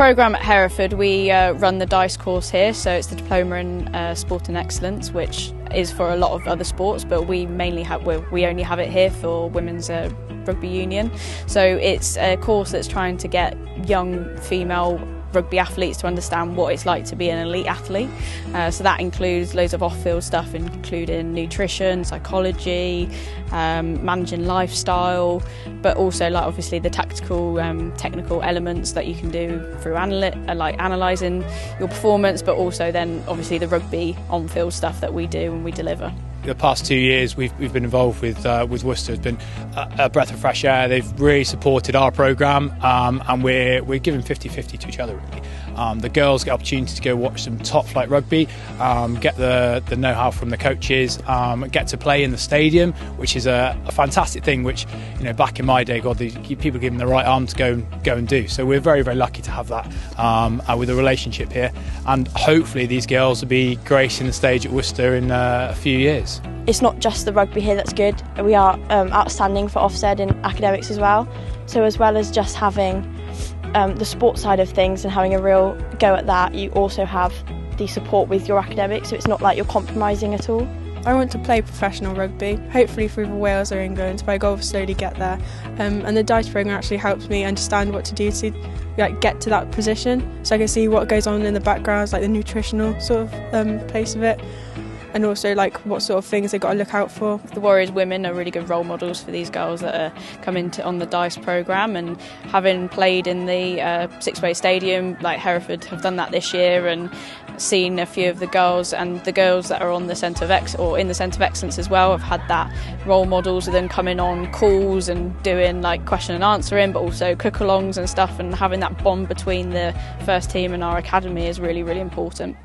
programme at Hereford, we uh, run the DiSE course here, so it's the Diploma in uh, Sporting Excellence, which is for a lot of other sports, but we mainly have we only have it here for women's uh, rugby union. So it's a course that's trying to get young female rugby athletes to understand what it's like to be an elite athlete. Uh, so that includes loads of off-field stuff, including nutrition, psychology, um, managing lifestyle, but also like obviously the tactical, um, technical elements that you can do through analy- uh, like analysing your performance, but also then obviously the rugby on-field stuff that we do and we deliver the past two years we've, we've been involved with uh, with Worcester has been a, a, breath of fresh air. They've really supported our programme um, and we're, we're giving 50-50 to each other really. Um, the girls get opportunity to go watch some top flight rugby, um, get the, the know-how from the coaches, um, get to play in the stadium, which is a, a, fantastic thing. Which you know, back in my day, God, the, people give them the right arm to go and go and do. So we're very very lucky to have that um, uh, with a relationship here, and hopefully these girls will be gracing the stage at Worcester in uh, a few years. It's not just the rugby here that's good. We are um, outstanding for Ofsted in academics as well. So as well as just having um, the sports side of things and having a real go at that, you also have the support with your academics, so it's not like you're compromising at all. I want to play professional rugby, hopefully through Wales or England, but I to slowly get there. Um, and the DiSE programme actually helps me understand what to do to like, get to that position, so I can see what goes on in the background, like the nutritional sort of um, place of it and also like what sort of things they've got to look out for. The Warriors women are really good role models for these girls that are coming to, on the DiSE programme and having played in the uh, Sixways Stadium, like Hereford have done that this year and seen a few of the girls and the girls that are on the centre of ex or in the centre of excellence as well have had that role models of them coming on calls and doing like question and answering but also cook alongs and stuff and having that bond between the first team and our academy is really really important.